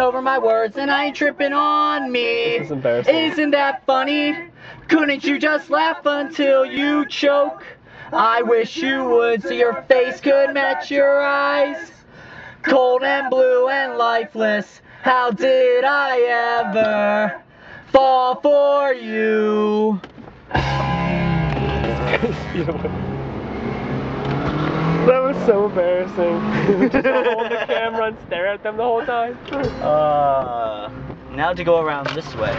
over my words and I ain't tripping on me. This is embarrassing. Isn't that funny? Couldn't you just laugh until you choke? I wish you would so your face could match your eyes. Cold and blue and lifeless. How did I ever fall for you? So embarrassing. Just hold the camera and stare at them the whole time. Uh, now to go around this way.